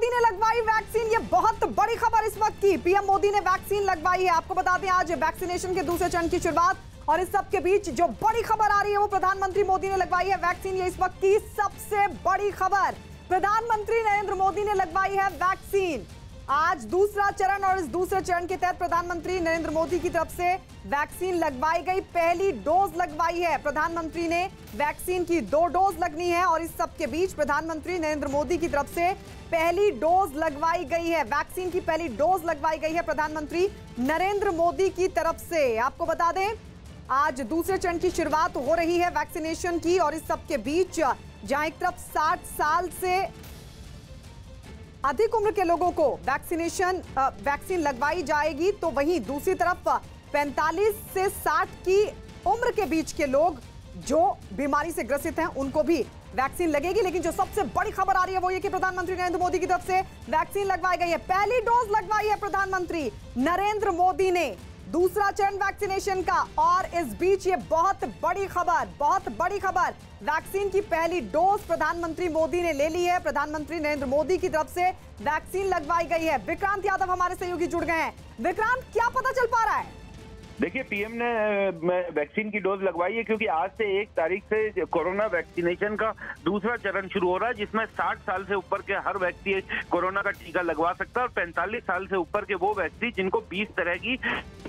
मोदी ने लगवाई वैक्सीन, ये बहुत बड़ी खबर इस वक्त की। पीएम मोदी ने वैक्सीन लगवाई है। आपको बता दें, आज वैक्सीनेशन के दूसरे चरण की शुरुआत और इस सब के बीच जो बड़ी खबर आ रही है, वो प्रधानमंत्री मोदी ने लगवाई है। वैक्सीन ये इस वक्त की सबसे बड़ी खबर। प्रधानमंत्री नरेंद्र मोदी ने लगवाई है वैक्सीन। आज दूसरा चरण और इस दूसरे चरण के तहत प्रधानमंत्री नरेंद्र मोदी की तरफ़ से वैक्सीन लगवाई गई। पहली डोज लगवाई है। प्रधानमंत्री ने वैक्सीन की दो डोज लगनी है और इस सब के बीच प्रधानमंत्री नरेंद्र मोदी की तरफ़ से पहली डोज लगवाई गई है। वैक्सीन की पहली डोज लगवाई गई है प्रधानमंत्री नरेंद्र मोदी की तरफ़ से। आपको बता दें, आज दूसरे चरण की शुरुआत हो रही है वैक्सीनेशन की और इस सब के बीच, जहाँ एक तरफ़ 60 साल से अधिक उम्र के लोगों को वैक्सीनेशन वैक्सीन लगवाई जाएगी तो वहीं दूसरी तरफ़ 45 से 60 की उम्र के बीच के लोग जो बीमारी से ग्रसित हैं, उनको भी वैक्सीन लगेगी। लेकिन जो सबसे बड़ी खबर आ रही है वो ये कि प्रधानमंत्री नरेंद्र मोदी की तरफ़ से वैक्सीन लगवाई गई है। पहली डोज लगवाई है प्रधानमंत्री नरेंद्र मोदी ने। दूसरा चरण वैक्सीनेशन का। और इस बीच ये बहुत बड़ी खबर, बहुत बड़ी खबर। वैक्सीन की पहली डोज प्रधानमंत्री मोदी ने ले ली है। प्रधानमंत्री नरेंद्र मोदी की तरफ़ से वैक्सीन लगवाई गई है। विक्रांत यादव हमारे सहयोगी जुड़ गए हैं। विक्रांत, क्या पता चल पा रहा है? देखिए पीएम ने वैक्सीन की डोज लगवाई है क्योंकि आज से एक तारीख से कोरोना वैक्सीनेशन का दूसरा चरण शुरू हो रहा है, जिसमें 60 साल से ऊपर के हर व्यक्ति कोरोना का टीका लगवा सकता है और 45 साल से ऊपर के वो व्यक्ति जिनको 20 तरह की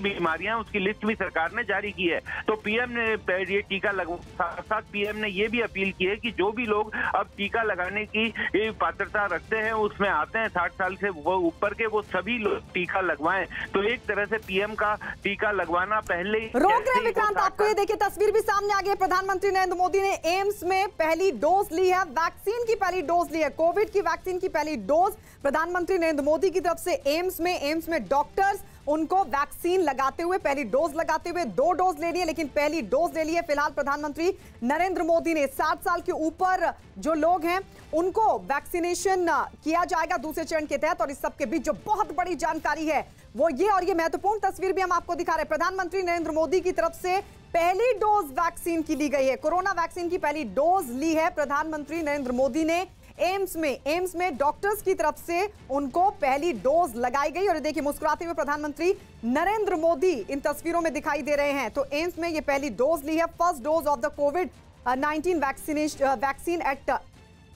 बीमारियाँ उसकी लिस्ट भी सरकार ने जारी की है। तो पीएम ने ये टीका लगवा, साथ साथ पीएम ने ये भी अपील की है कि जो भी लोग अब टीका लगाने की पात्रता रखते हैं, उसमें आते हैं, साठ साल से ऊपर के वो सभी लोग टीका लगवाएँ। तो एक तरह से पीएम का टीका लगवा करवाना पहले रोक रहे विक्रांत आपको ये देखिए तस्वीर भी सामने आ गई है। प्रधानमंत्री नरेंद्र मोदी ने एम्स में पहली डोज ली है। वैक्सीन की पहली डोज ली है। कोविड की वैक्सीन की पहली डोज प्रधानमंत्री नरेंद्र मोदी की तरफ़ से एम्स में एम्स में डॉक्टर्स उनको वैक्सीन लगाते हुए, पहली डोज लगाते हुए दो डोज ले लिए, लेकिन पहली डोज ले लिए फ़िलहाल प्रधानमंत्री नरेंद्र मोदी ने। सात साल के ऊपर जो लोग हैं, उनको वैक्सीनेशन किया जाएगा दूसरे चरण के तहत, और इस सबके बीच जो बहुत बड़ी जानकारी है, वो ये और ये महत्वपूर्ण तस्वीर भी हम आपको दिखा रहे हैं। प्रधानमंत्री नरेंद्र मोदी की तरफ़ से पहली डोज वैक्सीन की ली गई है। कोरोना वैक्सीन की पहली डोज ली है प्रधानमंत्री नरेंद्र मोदी ने। एम्स में एम्स में डॉक्टर्स की तरफ़ से उनको पहली डोज लगाई गई और देखिए मुस्कुराते हुए प्रधानमंत्री नरेंद्र मोदी इन तस्वीरों में दिखाई दे रहे हैं। तो एम्स में ये पहली डोज ली है, first dose of the covid nineteen vaccine at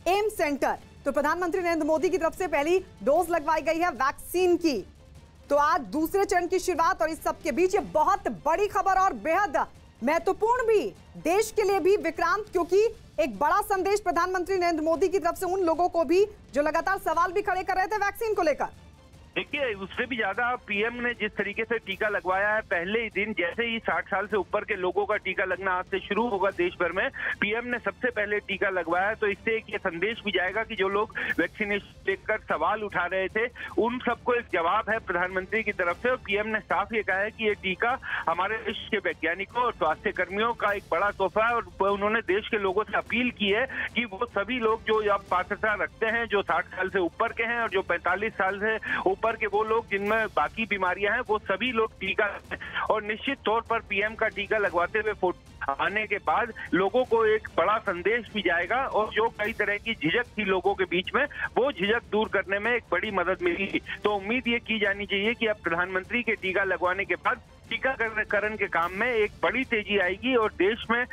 AIIMS centre. तो प्रधानमंत्री नरेंद्र मोदी की तरफ़ से पहली डोज लगवाई गई है वैक्सीन की। तो आज दूसरे चरण की शुरुआत और इस सब के बीच ये बहुत बड़ी खबर और बेहद महत्वपूर्ण भी देश के लिए भी विक्रांत, क्योंकि एक बड़ा संदेश प्रधानमंत्री नरेंद्र मोदी की तरफ़ से उन लोगों को भी जो लगातार सवाल भी खड़े कर रहे थे वैक्सीन को लेकर। देखिए, उससे भी ज़्यादा पीएम ने जिस तरीके से टीका लगवाया है, पहले ही दिन जैसे ही साठ साल से ऊपर के लोगों का टीका लगना आज से शुरू होगा देश भर में, पीएम ने सबसे पहले टीका लगवाया। है तो इससे एक ये संदेश भी जाएगा कि जो लोग वैक्सीनेशन लेकर सवाल उठा रहे थे, उन सबको एक जवाब है प्रधानमंत्री की तरफ़ से। और पीएम ने साफ़ ये कहा है कि ये टीका हमारे देश के वैज्ञानिकों और स्वास्थ्य कर्मियों का एक बड़ा तोहफा है और उन्होंने देश के लोगों से अपील की है कि वो सभी लोग जो अब पात्रता रखते हैं, जो साठ साल से ऊपर के हैं और जो पैंतालीस साल से ऊपर ऊपर के वो लोग जिनमें बाकी बीमारियाँ हैं, वो सभी लोग टीका और निश्चित तौर पर पीएम का टीका लगवाते हुए आने के बाद लोगों को एक बड़ा संदेश भी जाएगा और जो कई तरह की झिझक थी लोगों के बीच में, वो झिझक दूर करने में एक बड़ी मदद मिलेगी तो उम्मीद ये की जानी चाहिए कि अब प्रधानमंत्री के टीका लगवाने के बाद टीकाकरण के काम में एक बड़ी तेज़ी आएगी और देश में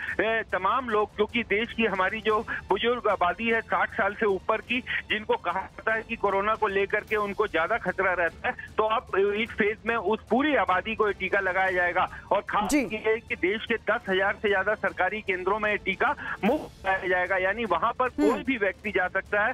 तमाम लोग क्योंकि देश की हमारी जो बुज़ुर्ग आबादी है साठ साल से ऊपर की जिनको कहा जाता है कि कोरोना को लेकर के उनको ज़्यादा खतरा रहता है तो अब इस फ़ेज़ में उस पूरी आबादी को टीका लगाया जाएगा। और खास ये कि देश के दस हज़ार से ज़्यादा सरकारी केंद्रों में टीका मुफ़्त लगाया जाएगा। यानी वहाँ पर कोई हम्म। भी व्यक्ति जा सकता है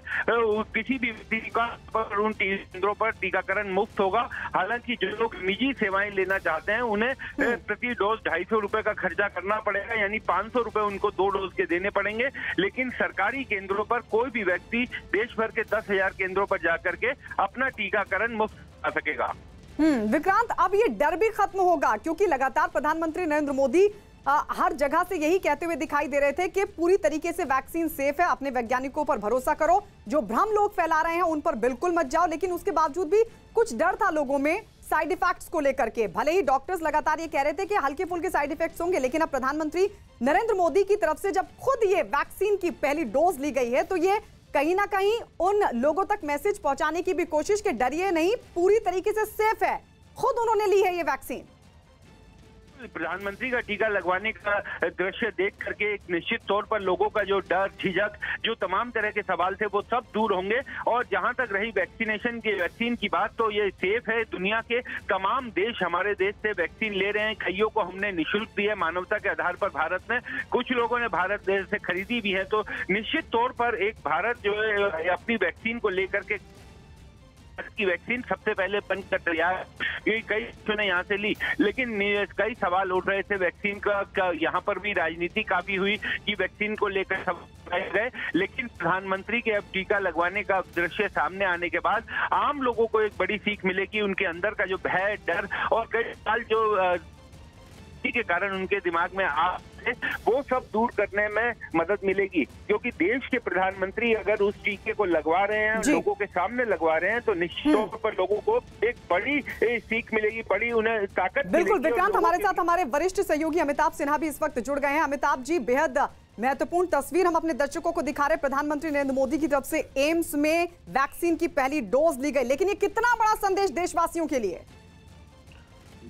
किसी भी व्यक्ति का पर उन केंद्रों पर टीकाकरण मुफ़्त होगा। हालाँकि जो लोग निजी सेवाएँ लेना चाहते हैं उन्हें हम्म। प्रति डोज ढाई सौ रुपए का खर्चा करना पड़ेगा यानी पाँच सौ रुपए उनको दो डोज के देने पड़ेंगे। लेकिन सरकारी केंद्रों पर कोई भी व्यक्ति देश भर के दस हज़ार केंद्रों पर जाकर के अपना टीकाकरण मुफ़्त आ सकेगा। हम्म विक्रांत अब ये डर भी खत्म होगा क्योंकि लगातार प्रधानमंत्री नरेंद्र मोदी आ, हर जगह से यही कहते हुए दिखाई दे रहे थे कि पूरी तरीके से वैक्सीन सेफ़ है अपने वैज्ञानिकों पर भरोसा करो। जो भ्रम लोग फैला रहे हैं उन पर बिल्कुल मत जाओ। लेकिन उसके बावजूद भी कुछ डर था लोगों में साइड इफेक्ट्स को लेकर के। भले ही डॉक्टर्स लगातार ये कह रहे थे कि हल्के फुल्के साइड इफेक्ट्स होंगे, लेकिन अब प्रधानमंत्री नरेंद्र मोदी की तरफ़ से जब खुद ये वैक्सीन की पहली डोज ली गई है तो ये कहीं ना कहीं उन लोगों तक मैसेज पहुँचाने की भी कोशिश के डरिए नहीं, पूरी तरीके से सेफ़ है। खुद उन्होंने ली है ये वैक्सीन। प्रधानमंत्री का टीका लगवाने का दृश्य देख करके एक निश्चित तौर पर लोगों का जो डर, झिझक, जो तमाम तरह के सवाल थे, वो सब दूर होंगे। और जहाँ तक रही वैक्सीनेशन की, वैक्सीन की बात तो ये सेफ़ है दुनिया के। तमाम देश हमारे देश से वैक्सीन ले रहे हैं। कईयों को हमने निःशुल्क दी है मानवता के आधार पर भारत में। कुछ लोगों ने भारत देश से खरीदी भी है। तो निश्चित तौर पर एक भारत जो है, अपनी वैक्सीन को लेकर के की वैक्सीन सबसे पहले बन कर तैयार कई ने यहाँ से ली। लेकिन कई सवाल उठ रहे थे। वैक्सीन का, का यहाँ पर भी राजनीति काफ़ी हुई कि वैक्सीन को लेकर गए। लेकिन प्रधानमंत्री के अब टीका लगवाने का दृश्य सामने आने के बाद आम लोगों को एक बड़ी सीख मिलेगी। उनके अंदर का जो भय डर और कई साल जो के कारण उनके दिमाग में आ वो सब दूर करने में मदद मिलेगी। क्योंकि देश के प्रधानमंत्री अगर उस टीके को लगवा रहे हैं लोगों के सामने लगवा रहे हैं तो निश्चित हम्म। तौर पर लोगों को एक बड़ी सीख मिलेगी बड़ी उन्हें ताकत बिल्कुल विक्रांत हमारे साथ हमारे वरिष्ठ सहयोगी अमिताभ सिन्हा भी इस वक्त जुड़ गए हैं। अमिताभ जी बेहद महत्वपूर्ण तस्वीर हम अपने दर्शकों को दिखा रहे प्रधानमंत्री नरेंद्र मोदी की तरफ़ से एम्स में वैक्सीन की पहली डोज ली गई। लेकिन ये कितना बड़ा संदेश देशवासियों के लिए।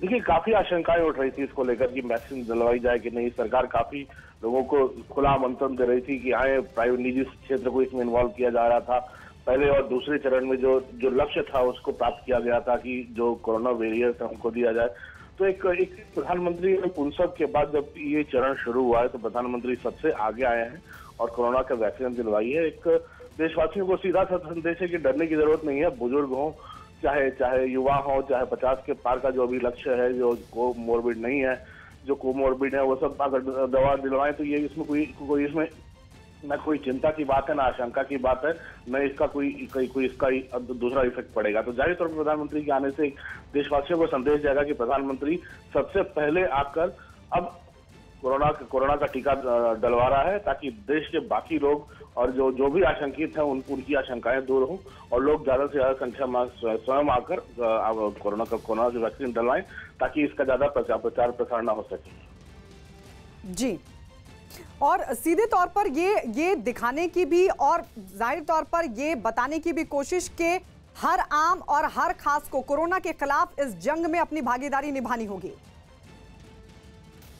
देखिए, काफ़ी आशंकाएँ उठ रही थी इसको लेकर कि वैक्सीन दिलवाई जाए कि नहीं। सरकार काफ़ी लोगों को खुला आमंत्रण दे रही थी कि आए, प्राइवेट निजी क्षेत्र को इसमें इन्वॉल्व किया जा रहा था। पहले और दूसरे चरण में जो जो लक्ष्य था, उसको प्राप्त किया गया था कि जो कोरोना वेरियंट है, उनको दिया जाए। तो एक एक प्रधानमंत्री पुनसब के बाद जब ये चरण शुरू हुआ है तो प्रधानमंत्री सबसे आगे आए हैं और कोरोना का वैक्सीन दिलवाई है। एक देशवासियों को सीधा सा संदेश है कि डरने की ज़रूरत नहीं है। बुज़ुर्ग हों चाहे चाहे युवा हो, चाहे पचास के पार का जो अभी लक्ष्य है, जो को मोरबिड नहीं है, जो कोमोरबिड है, वो सब अगर दवा दिलवाएँ तो ये इसमें कोई कोई इसमें न कोई चिंता की बात है, ना आशंका की बात है, न इसका कोई कोई कोई इसका दूसरा इफ़ेक्ट पड़ेगा। तो ज़ाहिर तौर पर प्रधानमंत्री के आने से देशवासियों को संदेश जाएगा कि प्रधानमंत्री सबसे पहले आकर अब कोरोना कोरोना का टीका डलवा रहा है ताकि देश के बाकी लोग और जो जो भी आशंकित है उन, उनकी आशंकाएँ दूर हों और लोग ज़्यादा से ज़्यादा संख्या में स्वयं आकर कोरोना का, कोरोना की वैक्सीन डलवाएँ ताकि इसका ज़्यादा प्रचार प्रचार प्रसार न हो सके। जी। और सीधे तौर पर ये ये दिखाने की भी और ज़ाहिर तौर पर ये बताने की भी कोशिश के हर आम और हर खास को कोरोना के खिलाफ इस जंग में अपनी भागीदारी निभानी होगी।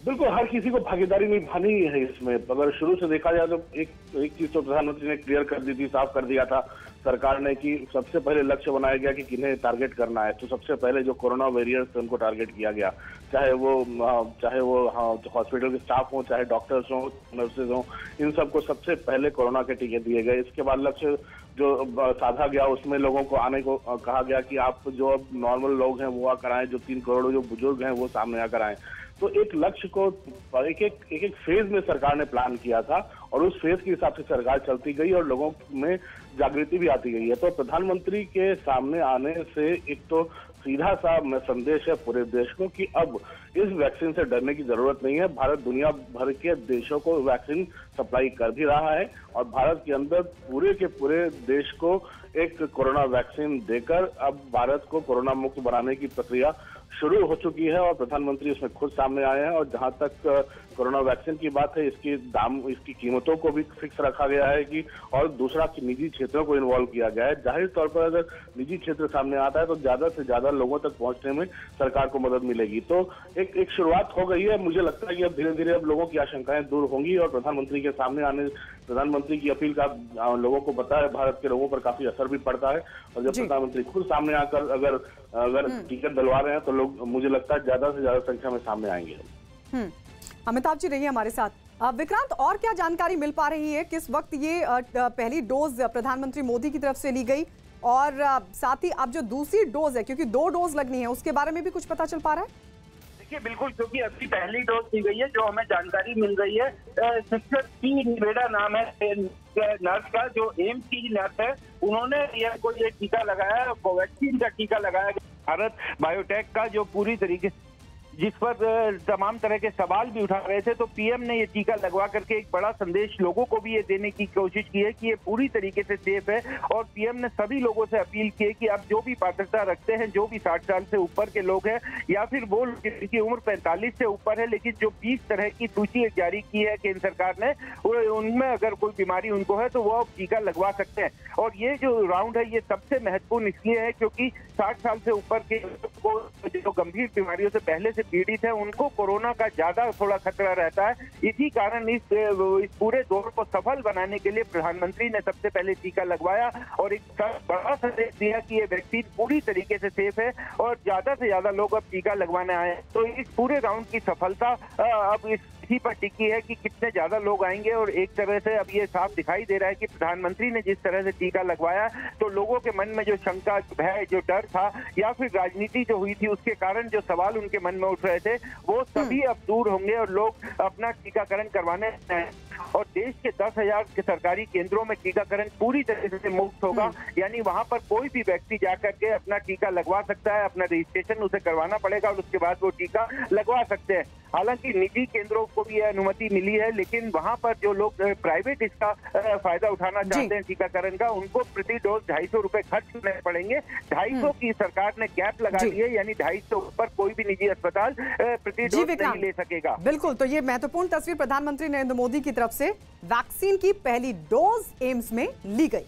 बिल्कुल, हर किसी को भागीदारी निभानी ही है इसमें। अगर शुरू से देखा जाए तो एक एक चीज़ तो प्रधानमंत्री ने क्लियर कर दी थी, साफ़ कर दिया था सरकार ने कि सबसे पहले लक्ष्य बनाया गया कि किन्हें टारगेट करना है। तो सबसे पहले जो कोरोना वेरियंट्स उनको टारगेट किया गया। चाहे वो चाहे वो हॉस्पिटल के स्टाफ हो, चाहे डॉक्टर्स हो नर्सेज हो, इन सबको सबसे पहले कोरोना के टीके दिए गए। इसके बाद लक्ष्य जो साधा गया, उसमें लोगों को आने को कहा गया कि आप जो अब नॉर्मल लोग हैं, वो आकर आए जो तीन करोड़ जो बुज़ुर्ग हैं, वो सामने आकर आए तो एक लक्ष्य को एक एक एक एक फ़ेज़ में सरकार ने प्लान किया था, और उस फ़ेज़ के हिसाब से सरकार चलती गई, और लोगों में जागृति भी आती गई है। तो प्रधानमंत्री के सामने आने से एक तो सीधा सा मैं संदेश है पूरे देश को कि अब इस वैक्सीन से डरने की ज़रूरत नहीं है। भारत दुनिया भर के देशों को वैक्सीन सप्लाई कर भी रहा है और भारत के अंदर पूरे के पूरे देश को एक कोरोना वैक्सीन देकर अब भारत को कोरोना मुक्त बनाने की प्रक्रिया शुरू हो चुकी है और प्रधानमंत्री उसमें खुद सामने आए हैं और जहाँ तक कोरोना वैक्सीन की बात है इसकी दाम इसकी कीमतों को भी फिक्स रखा गया है कि और दूसरा कि निजी क्षेत्रों को इन्वॉल्व किया गया है। ज़ाहिर तौर पर अगर निजी क्षेत्र सामने आता है तो ज़्यादा से ज़्यादा लोगों तक पहुँचने में सरकार को मदद मिलेगी। तो एक एक शुरुआत हो गई है। मुझे लगता है कि अब धीरे धीरे अब लोगों की आशंकाएँ दूर होंगी और प्रधानमंत्री के सामने आने प्रधानमंत्री की अपील का लोगों को पता है भारत के लोगों पर काफ़ी असर भी पड़ता है। और जब प्रधानमंत्री खुद सामने आकर अगर अगर हम्म। टिकट दिलवा रहे हैं तो लोग मुझे लगता है ज़्यादा से ज़्यादा संख्या में सामने आएँगे हम्म। अमिताभ जी रहिए हमारे साथ। विक्रांत और क्या जानकारी मिल पा रही है? किस वक्त ये पहली डोज प्रधानमंत्री मोदी की तरफ़ से ली गई? और साथ ही अब जो दूसरी डोज है क्योंकि दो डोज लगनी है उसके बारे में भी कुछ पता चल पा रहा है? देखिए, बिल्कुल, क्योंकि अभी पहली डोज दी गई है, जो हमें जानकारी मिल रही है शिक्षक पी निवेदा नाम है नर्स का, जो एम्स की नर्स है, उन्होंने यह को ये टीका लगाया, कोवैक्सीन का टीका लगाया भारत बायोटेक का जो पूरी तरीके से जिस पर तमाम तरह के सवाल भी उठा रहे थे तो पीएम ने ये टीका लगवा करके एक बड़ा संदेश लोगों को भी ये देने की कोशिश की है कि ये पूरी तरीके से सेफ़ है। और पीएम ने सभी लोगों से अपील की है कि अब जो भी पात्रता रखते हैं, जो भी साठ साल से ऊपर के लोग हैं, या फिर वो जिनकी उम्र पैंतालीस से ऊपर है, लेकिन जो बीस तरह की सूची जारी की है केंद्र सरकार ने उनमें अगर कोई बीमारी उनको है तो वो अब टीका लगवा सकते हैं। और ये जो राउंड है, ये सबसे महत्वपूर्ण इसलिए है, क्योंकि साठ साल से ऊपर के, जो गंभीर बीमारियों से पहले से पीड़ित है, उनको कोरोना का ज़्यादा थोड़ा खतरा रहता है। इसी कारण इस इस पूरे दौर को सफल बनाने के लिए प्रधानमंत्री ने सबसे पहले टीका लगवाया और एक बड़ा संदेश दिया कि ये वैक्सीन पूरी तरीके से सेफ़ है और ज़्यादा से ज़्यादा लोग अब टीका लगवाने आए तो इस पूरे राउंड की सफलता अब इस इसी पर टिकी है कि कितने ज़्यादा लोग आएँगे और एक तरह से अब ये साफ़ दिखाई दे रहा है कि प्रधानमंत्री ने जिस तरह से टीका लगवाया तो लोगों के मन में जो शंका भय जो डर था या फिर राजनीति जो हुई थी उसके कारण जो सवाल उनके मन में उठ रहे थे वो सभी अब दूर होंगे और लोग अपना टीकाकरण करवाने और देश के दस हज़ार के सरकारी केंद्रों में टीकाकरण पूरी तरह से मुफ़्त होगा। यानी वहाँ पर कोई भी व्यक्ति जाकर के अपना टीका लगवा सकता है अपना रजिस्ट्रेशन उसे करवाना पड़ेगा और उसके बाद वो टीका लगवा सकते हैं। हालाँकि निजी केंद्रों को भी यह अनुमति मिली है लेकिन वहाँ पर जो लोग प्राइवेट इसका फ़ायदा उठाना चाहते हैं टीकाकरण का उनको प्रति डोज ढाई सौ रुपए खर्च करने पड़ेंगे। ढाई सौ की सरकार ने कैप लगा दी है यानी ढाई सौ पर कोई भी निजी अस्पताल प्रति डोज नहीं ले सकेगा। बिल्कुल तो ये महत्वपूर्ण तस्वीर प्रधानमंत्री नरेंद्र मोदी की तरफ़ से वैक्सीन की पहली डोज एम्स में ली गई।